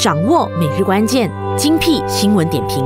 掌握每日关键，精辟新闻点评。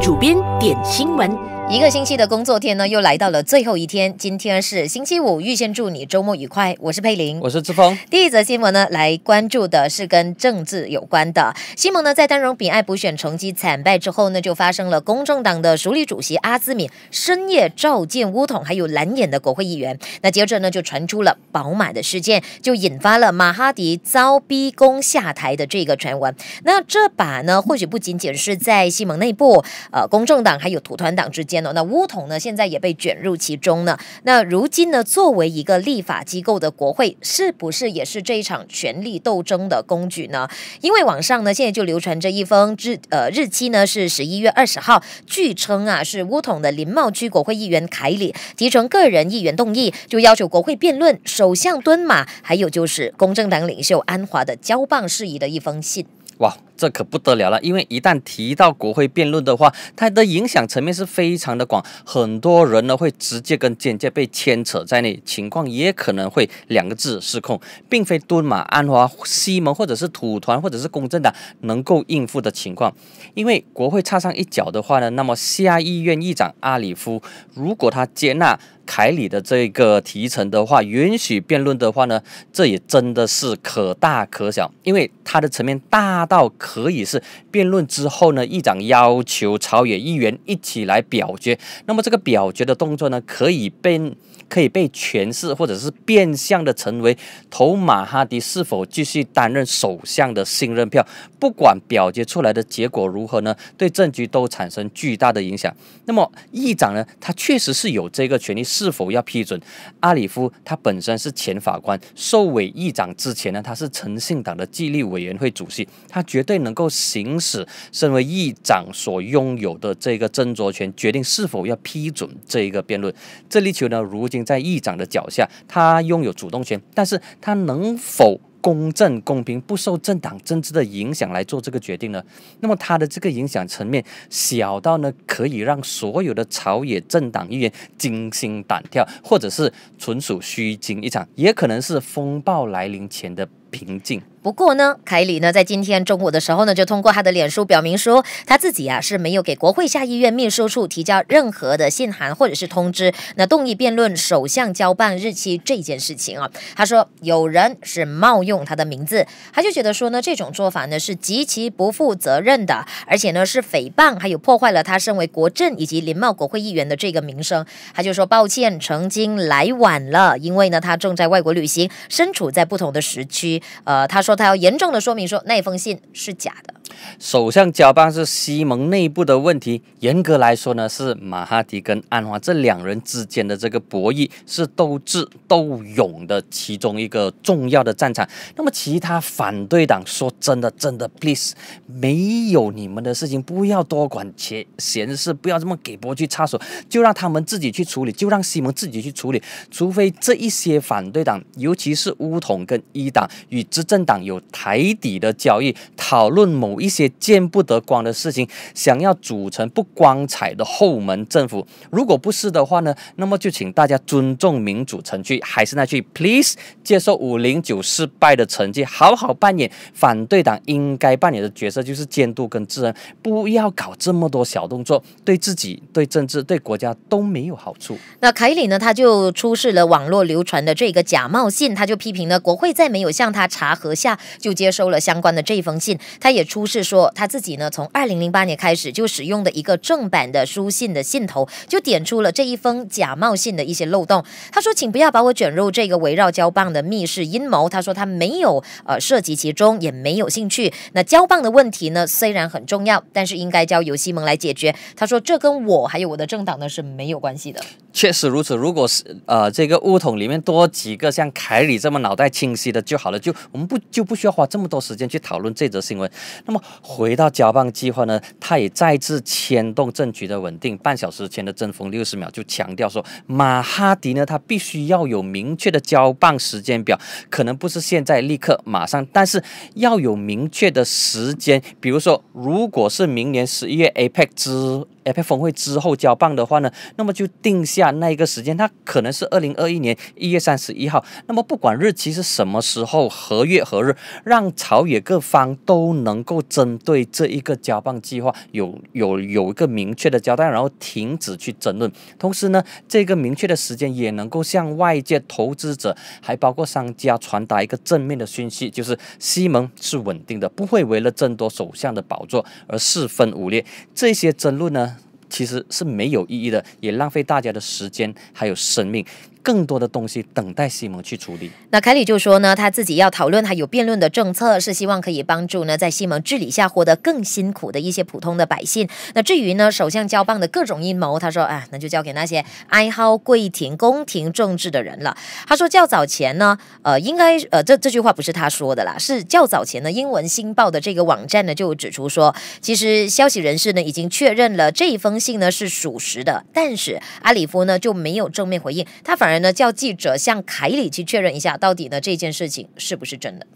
主编点新闻。一个星期的工作天呢，又来到了最后一天。今天是星期五，预先祝你周末愉快。我是佩玲，我是志峰。第一则新闻呢，来关注的是跟政治有关的。西蒙呢，在丹荣比爱补选成绩惨败之后呢，就发生了公正党的署理主席阿兹敏深夜召见乌统还有蓝眼的国会议员。那接着呢，就传出了宝马的事件，就引发了马哈迪遭逼宫下台的这个传闻。那这把呢，或许不仅仅是在西蒙内部，呃，公正党还有土团党之间。那乌统呢，现在也被卷入其中呢。那如今呢，作为一个立法机构的国会，是不是也是这一场权力斗争的工具呢？因为网上呢，现在就流传着一封日呃日期呢是十一月二十号，据称啊是乌统的林茂区国会议员凯里提成个人议员动议，就要求国会辩论首相敦马，还有就是公正党领袖安华的交棒事宜的一封信。哇，这可不得了了！因为一旦提到国会辩论的话，它的影响层面是非常的广，很多人呢会直接跟间接被牵扯在内，情况也可能会两个字失控，并非敦马、安华、西蒙或者是土团或者是公正党能够应付的情况。因为国会插上一脚的话呢，那么下议院议长阿里夫如果他接纳。凯里的这个提成的话，允许辩论的话呢，这也真的是可大可小，因为它的层面大到可以是辩论之后呢，议长要求朝野议员一起来表决，那么这个表决的动作呢，可以被。可以被诠释，或者是变相的成为投马哈迪是否继续担任首相的信任票。不管表决出来的结果如何呢，对政局都产生巨大的影响。那么议长呢，他确实是有这个权利，是否要批准阿里夫？他本身是前法官，受委议长之前呢，他是诚信党的纪律委员会主席，他绝对能够行使身为议长所拥有的这个斟酌权，决定是否要批准这一个辩论。这力球呢，如今在议长的脚下，他拥有主动权，但是他能否公正公平、不受政党政治的影响来做这个决定呢？那么他的这个影响层面小到呢，可以让所有的朝野政党议员惊心胆跳，或者是纯属虚惊一场，也可能是风暴来临前的平静。不过呢，凯里呢在今天中午的时候呢，就通过他的脸书表明说，他自己啊是没有给国会下议院秘书处提交任何的信函或者是通知，那动议辩论首相交办日期这件事情啊。他说有人是冒用他的名字，他就觉得说呢，这种做法呢是极其不负责任的，而且呢是诽谤，还有破坏了他身为国政以及林茂国会议员的这个名声。他就说抱歉，曾经来晚了，因为呢他正在外国旅行，身处在不同的时区。呃，他说。他要严重的说明说那封信是假的。首相交棒是西蒙内部的问题，严格来说呢，是马哈迪跟安华这两人之间的这个博弈，是斗智斗勇的其中一个重要的战场。那么其他反对党说真的，真的，please，没有你们的事情，不要多管闲闲事，不要这么给波去插手，就让他们自己去处理，就让西蒙自己去处理。除非这一些反对党，尤其是乌统跟一党与执政党有台底的交易，讨论某。一一些见不得光的事情，想要组成不光彩的后门政府。如果不是的话呢，那么就请大家尊重民主程序。还是那句，please 接受五零九失败的成绩，好好扮演反对党应该扮演的角色，就是监督跟治安。不要搞这么多小动作，对自己、对政治、对国家都没有好处。那凯里呢，他就出示了网络流传的这个假冒信，他就批评呢，国会在没有向他查核下就接收了相关的这一封信，他也出。是说他自己呢，从二零零八年开始就使用的一个正版的书信的信头，就点出了这一封假冒信的一些漏洞。他说：“请不要把我卷入这个围绕交棒的密室阴谋。”他说他没有呃涉及其中，也没有兴趣。那交棒的问题呢，虽然很重要，但是应该交由西蒙来解决。他说这跟我还有我的政党呢是没有关系的。确实如此。如果是呃这个乌统里面多几个像凯里这么脑袋清晰的就好了，就我们不就不需要花这么多时间去讨论这则新闻。那么回到交棒计划呢，他也再次牵动政局的稳定。半小时前的争锋六十秒就强调说，马哈迪呢他必须要有明确的交棒时间表，可能不是现在立刻马上，但是要有明确的时间。比如说，如果是明年十一月 APEC 之 APEC 峰会之后交棒的话呢，那么就定下那一个时间，它可能是二零二一年一月三十一号。那么不管日期是什么时候，何月何日，让朝野各方都能够针对这一个交棒计划有有有一个明确的交代，然后停止去争论。同时呢，这个明确的时间也能够向外界投资者，还包括商家传达一个正面的讯息，就是西蒙是稳定的，不会为了争夺首相的宝座而四分五裂。这些争论呢，其实是没有意义的，也浪费大家的时间还有生命。更多的东西等待西蒙去处理。那凯里就说呢，他自己要讨论还有辩论的政策，是希望可以帮助呢在西蒙治理下获得更辛苦的一些普通的百姓。那至于呢首相交棒的各种阴谋，他说哎，那就交给那些哀嚎跪庭宫廷政治的人了。他说较早前呢，呃，应该呃这这句话不是他说的啦，是较早前呢英文新报的这个网站呢就指出说，其实消息人士呢已经确认了这一封信呢是属实的，但是阿里夫呢就没有正面回应，他反而。呢，叫记者向凯里去确认一下，到底呢这件事情是不是真的？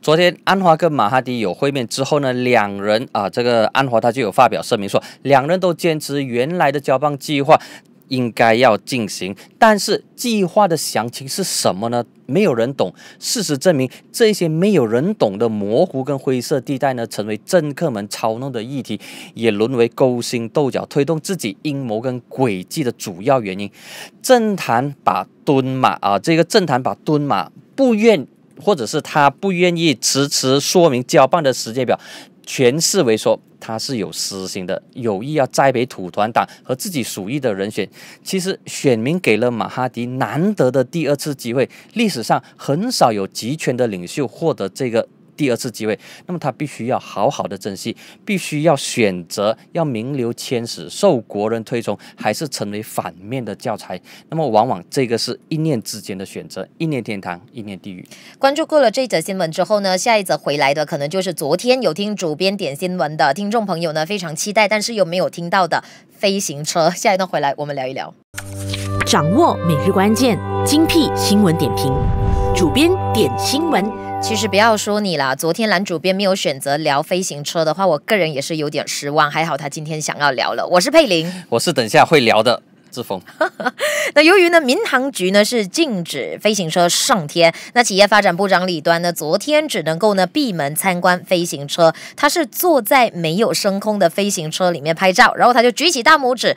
昨天安华跟马哈迪有会面之后呢，两人啊，这个安华他就有发表声明说，两人都坚持原来的交棒计划。应该要进行，但是计划的详情是什么呢？没有人懂。事实证明，这些没有人懂的模糊跟灰色地带呢，成为政客们操弄的议题，也沦为勾心斗角、推动自己阴谋跟诡计的主要原因。政坛把蹲马啊，这个政坛把蹲马不愿，或者是他不愿意迟迟说明交棒的时间表。诠释为说他是有私心的，有意要栽培土团党和自己属意的人选。其实选民给了马哈迪难得的第二次机会，历史上很少有集权的领袖获得这个。第二次机会，那么他必须要好好的珍惜，必须要选择要名留千史、受国人推崇，还是成为反面的教材。那么往往这个是一念之间的选择，一念天堂，一念地狱。关注过了这则新闻之后呢，下一则回来的可能就是昨天有听主编点新闻的听众朋友呢，非常期待，但是又没有听到的飞行车。下一段回来我们聊一聊，掌握每日关键，精辟新闻点评，主编点新闻。其实不要说你啦，昨天蓝主编没有选择聊飞行车的话，我个人也是有点失望。还好他今天想要聊了。我是佩玲，我是等下会聊的志峰。那由于呢，民航局呢是禁止飞行车上天，那企业发展部长李端呢昨天只能够呢闭门参观飞行车，他是坐在没有升空的飞行车里面拍照，然后他就举起大拇指。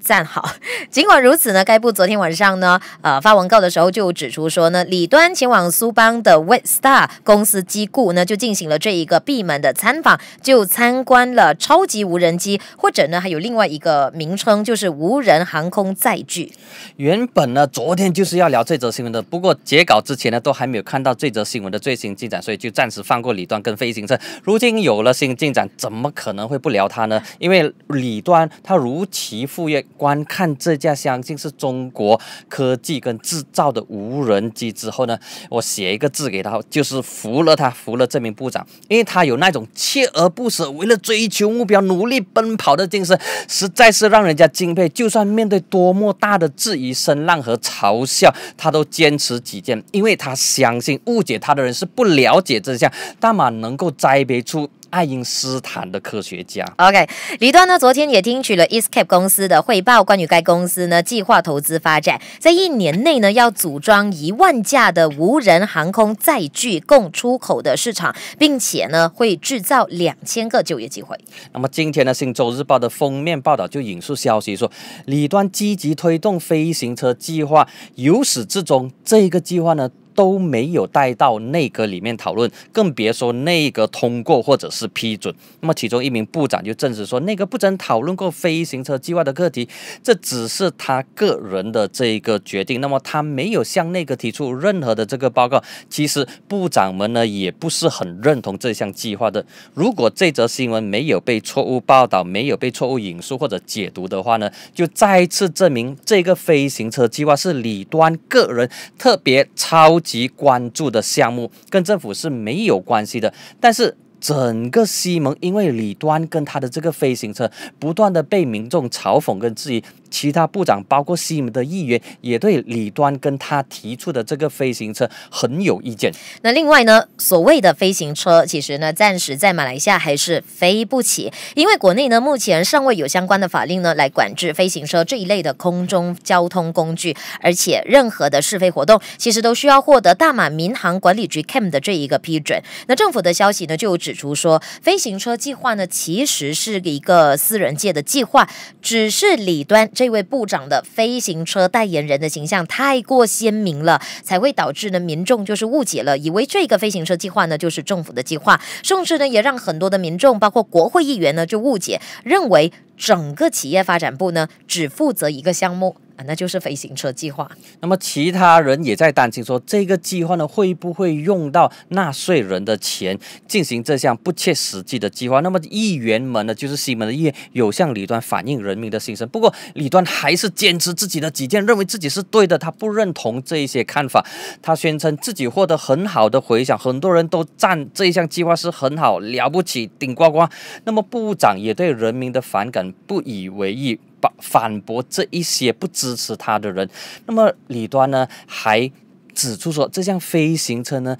赞好，尽管如此呢，该部昨天晚上呢，呃发文告的时候就指出说呢，李端前往苏邦的 w e t Star 公司机构呢，就进行了这一个闭门的参访，就参观了超级无人机，或者呢还有另外一个名称就是无人航空载具。原本呢，昨天就是要聊这则新闻的，不过截稿之前呢，都还没有看到这则新闻的最新进展，所以就暂时放过李端跟飞行车。如今有了新进展，怎么可能会不聊他呢？因为李端他如期赴约。观看这架相信是中国科技跟制造的无人机之后呢，我写一个字给他，就是服了他，服了这名部长，因为他有那种锲而不舍，为了追求目标努力奔跑的精神，实在是让人家敬佩。就算面对多么大的质疑声浪和嘲笑，他都坚持己见，因为他相信误解他的人是不了解真相，大马能够栽培出。爱因斯坦的科学家。OK，李端呢，昨天也听取了 Escape 公司的汇报，关于该公司呢计划投资发展，在一年内呢要组装一万架的无人航空载具供出口的市场，并且呢会制造两千个就业机会。那么今天呢，《新洲日报》的封面报道就引述消息说，李端积极推动飞行车计划，由始至终这个计划呢。都没有带到内阁里面讨论，更别说内阁通过或者是批准。那么其中一名部长就证实说，内阁不曾讨论过飞行车计划的课题，这只是他个人的这一个决定。那么他没有向内阁提出任何的这个报告。其实部长们呢也不是很认同这项计划的。如果这则新闻没有被错误报道、没有被错误引述或者解读的话呢，就再次证明这个飞行车计划是李端个人特别超。及关注的项目跟政府是没有关系的，但是整个西蒙因为李端跟他的这个飞行车不断的被民众嘲讽跟质疑。其他部长，包括西蒙的议员，也对李端跟他提出的这个飞行车很有意见。那另外呢，所谓的飞行车，其实呢，暂时在马来西亚还是飞不起，因为国内呢目前尚未有相关的法令呢来管制飞行车这一类的空中交通工具，而且任何的试飞活动，其实都需要获得大马民航管理局 CAM 的这一个批准。那政府的消息呢，就指出说，飞行车计划呢，其实是一个私人界的计划，只是李端。这位部长的飞行车代言人的形象太过鲜明了，才会导致呢民众就是误解了，以为这个飞行车计划呢就是政府的计划，甚至呢也让很多的民众，包括国会议员呢就误解，认为整个企业发展部呢只负责一个项目。那就是飞行车计划。那么其他人也在担心说，这个计划呢会不会用到纳税人的钱进行这项不切实际的计划？那么议员们呢，就是西门的议员，有向李端反映人民的心声。不过李端还是坚持自己的己见，认为自己是对的，他不认同这一些看法。他宣称自己获得很好的回响，很多人都赞这一项计划是很好了不起，顶呱呱。那么部长也对人民的反感不以为意。反驳这一些不支持他的人，那么李端呢还指出说，这项飞行车呢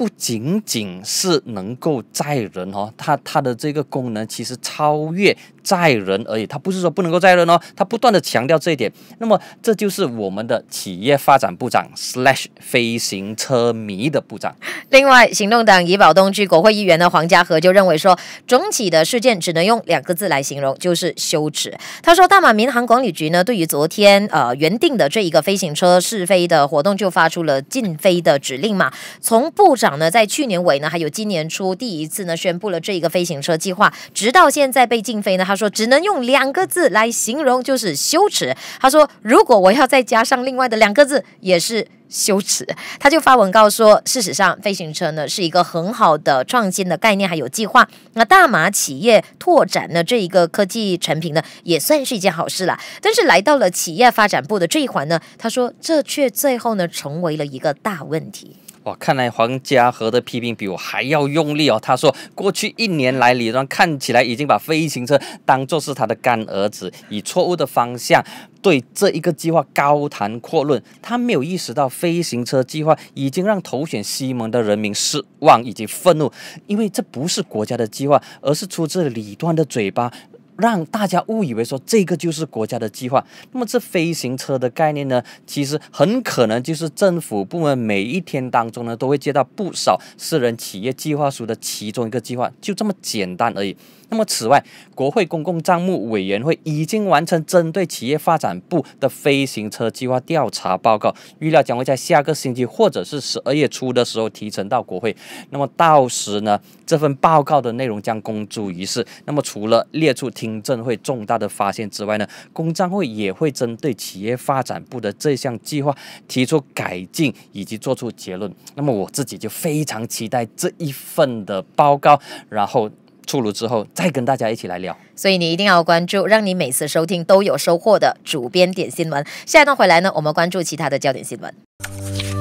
不仅仅是能够载人哦，它它的这个功能其实超越。载人而已，他不是说不能够载人哦，他不断的强调这一点。那么这就是我们的企业发展部长 slash 飞行车迷的部长。另外，行动党怡保东区国会议员的黄家和就认为说，总体的事件只能用两个字来形容，就是羞耻。他说，大马民航管理局呢，对于昨天呃原定的这一个飞行车试飞的活动，就发出了禁飞的指令嘛。从部长呢在去年尾呢，还有今年初第一次呢宣布了这一个飞行车计划，直到现在被禁飞呢。他说：“只能用两个字来形容，就是羞耻。”他说：“如果我要再加上另外的两个字，也是羞耻。”他就发文告说：“事实上，飞行车呢是一个很好的创新的概念，还有计划。那大马企业拓展呢这一个科技产品呢，也算是一件好事了。但是来到了企业发展部的这一环呢，他说这却最后呢成为了一个大问题。”看来黄家和的批评比我还要用力哦。他说，过去一年来，李端看起来已经把飞行车当作是他的干儿子，以错误的方向对这一个计划高谈阔论。他没有意识到，飞行车计划已经让投选西蒙的人民失望以及愤怒，因为这不是国家的计划，而是出自李端的嘴巴。让大家误以为说这个就是国家的计划，那么这飞行车的概念呢，其实很可能就是政府部门每一天当中呢都会接到不少私人企业计划书的其中一个计划，就这么简单而已。那么此外，国会公共账目委员会已经完成针对企业发展部的飞行车计划调查报告，预料将会在下个星期或者是十二月初的时候提呈到国会。那么到时呢，这份报告的内容将公诸于世。那么除了列出停听证会重大的发现之外呢，公账会也会针对企业发展部的这项计划提出改进以及做出结论。那么我自己就非常期待这一份的报告，然后。出炉之后，再跟大家一起来聊。所以你一定要关注，让你每次收听都有收获的主编点新闻。下一段回来呢，我们关注其他的焦点新闻，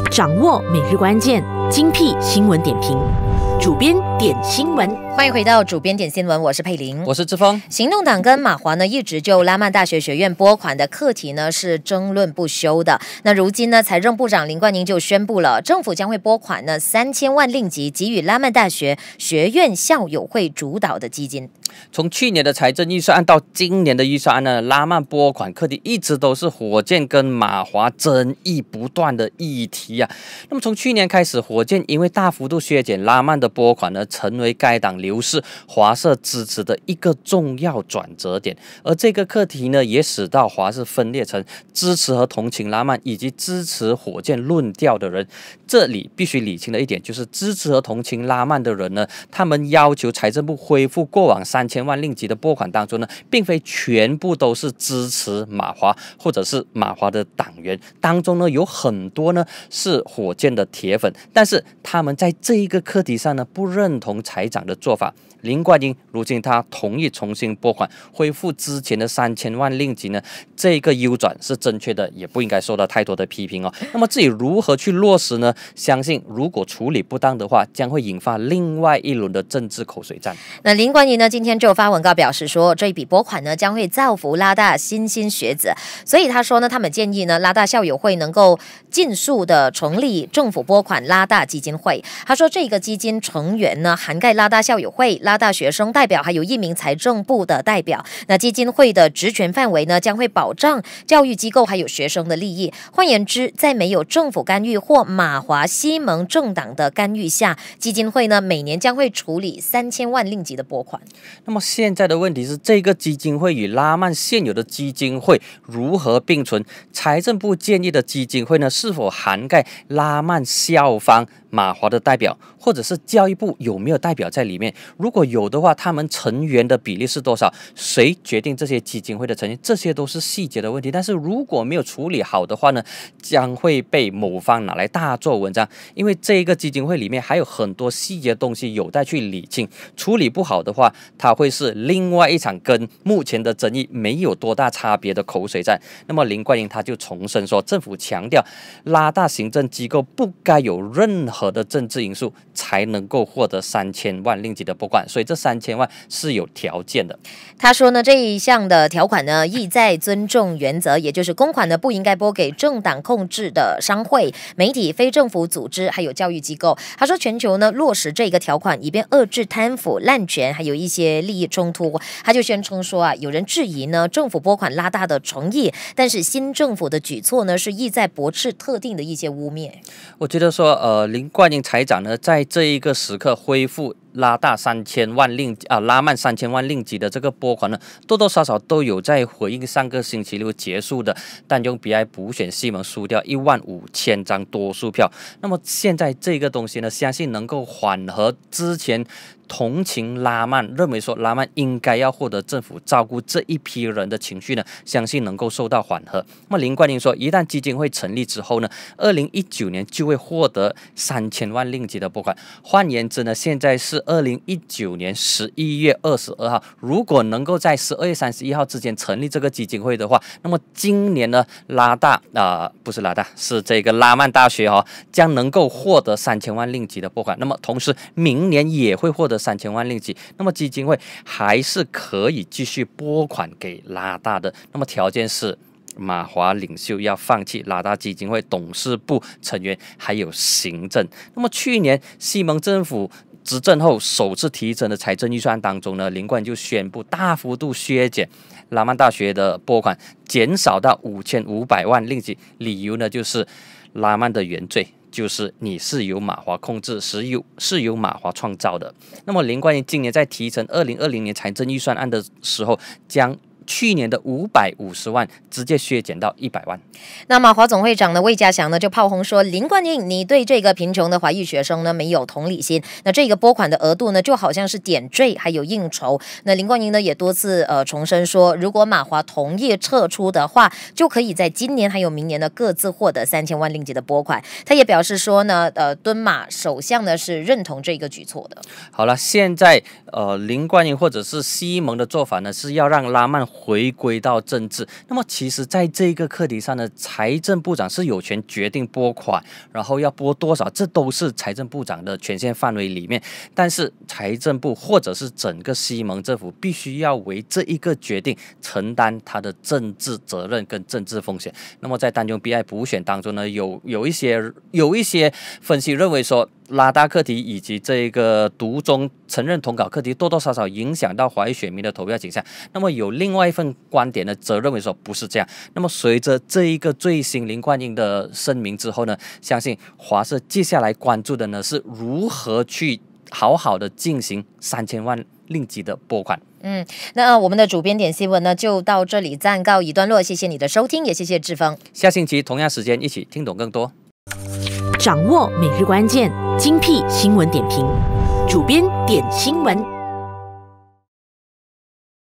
掌握每日关键，精辟新闻点评。主编点新闻，欢迎回到主编点新闻，我是佩玲，我是志峰。行动党跟马华呢，一直就拉曼大学学院拨款的课题呢是争论不休的。那如今呢，财政部长林冠宁就宣布了，政府将会拨款呢三千万令吉，给予拉曼大学学院校友会主导的基金。从去年的财政预算案到今年的预算案呢，拉曼拨款课题一直都是火箭跟马华争议不断的议题啊。那么从去年开始，火箭因为大幅度削减拉曼的拨款呢，成为该党流失华社支持的一个重要转折点。而这个课题呢，也使到华社分裂成支持和同情拉曼以及支持火箭论调的人。这里必须理清的一点就是，支持和同情拉曼的人呢，他们要求财政部恢复过往三千万令吉的拨款当中呢，并非全部都是支持马华或者是马华的党员，当中呢有很多呢是火箭的铁粉，但是他们在这一个课题上。不认同财长的做法。林冠英如今他同意重新拨款，恢复之前的三千万令吉呢？这个优转是正确的，也不应该受到太多的批评哦。那么至于如何去落实呢？相信如果处理不当的话，将会引发另外一轮的政治口水战。那林冠英呢？今天就发文告表示说，这一笔拨款呢将会造福拉大新兴学子，所以他说呢，他们建议呢拉大校友会能够尽速的成立政府拨款拉大基金会。他说这个基金成员呢涵盖拉大校友会。拉大学生代表还有一名财政部的代表。那基金会的职权范围呢，将会保障教育机构还有学生的利益。换言之，在没有政府干预或马华西蒙政党的干预下，基金会呢每年将会处理三千万令吉的拨款。那么现在的问题是，这个基金会与拉曼现有的基金会如何并存？财政部建议的基金会呢，是否涵盖拉曼校方？马华的代表，或者是教育部有没有代表在里面？如果有的话，他们成员的比例是多少？谁决定这些基金会的成员？这些都是细节的问题。但是如果没有处理好的话呢，将会被某方拿来大做文章。因为这一个基金会里面还有很多细节东西有待去理清。处理不好的话，它会是另外一场跟目前的争议没有多大差别的口水战。那么林冠英他就重申说，政府强调拉大行政机构不该有任何。和的政治因素才能够获得三千万令吉的拨款，所以这三千万是有条件的。他说呢，这一项的条款呢，意在尊重原则，也就是公款呢不应该拨给政党控制的商会、媒体、非政府组织，还有教育机构。他说，全球呢落实这个条款，以便遏制贪腐、滥权，还有一些利益冲突。他就宣称说啊，有人质疑呢政府拨款拉大的诚意，但是新政府的举措呢是意在驳斥特定的一些污蔑。我觉得说，呃，林。冠军财长呢，在这一个时刻恢复拉大三千万令啊，拉曼三千万令吉的这个拨款呢，多多少少都有在回应上个星期六结束的，但用 BI 补选西蒙输掉一万五千张多数票。那么现在这个东西呢，相信能够缓和之前。同情拉曼，认为说拉曼应该要获得政府照顾这一批人的情绪呢，相信能够受到缓和。那么林冠英说，一旦基金会成立之后呢，二零一九年就会获得三千万令吉的拨款。换言之呢，现在是二零一九年十一月二十二号，如果能够在十二月三十一号之前成立这个基金会的话，那么今年呢，拉大啊，不是拉大，是这个拉曼大学哈，将能够获得三千万令吉的拨款。那么同时，明年也会获得。三千万令吉，那么基金会还是可以继续拨款给拉大的。那么条件是马华领袖要放弃拉大基金会董事部成员还有行政。那么去年西蒙政府执政后首次提成的财政预算当中呢，林冠就宣布大幅度削减拉曼大学的拨款，减少到五千五百万令吉。理由呢就是拉曼的原罪。就是你是由马华控制，是由是由马华创造的。那么林冠英今年在提成二零二零年财政预算案的时候，将。去年的五百五十万直接削减到一百万。那马华总会长呢魏家祥呢就炮轰说林冠英，你对这个贫穷的华裔学生呢没有同理心。那这个拨款的额度呢就好像是点缀还有应酬。那林冠英呢也多次呃重申说，如果马华同意撤出的话，就可以在今年还有明年呢各自获得三千万令吉的拨款。他也表示说呢，呃，敦马首相呢是认同这个举措的。好了，现在呃林冠英或者是西蒙的做法呢是要让拉曼。回归到政治，那么其实在这个课题上呢，财政部长是有权决定拨款，然后要拨多少，这都是财政部长的权限范围里面。但是财政部或者是整个西蒙政府必须要为这一个决定承担他的政治责任跟政治风险。那么在单中 BI 补选当中呢，有有一些有一些分析认为说。拉大课题以及这个独中承认统考课题多多少少影响到华裔选民的投票倾向。那么有另外一份观点呢，则认为说不是这样。那么随着这一个最新林冠英的声明之后呢，相信华社接下来关注的呢是如何去好好的进行三千万令吉的拨款。嗯，那我们的主编点新闻呢就到这里暂告一段落，谢谢你的收听，也谢谢志峰。下星期同样时间一起听懂更多。掌握每日关键，精辟新闻点评，主编点新闻。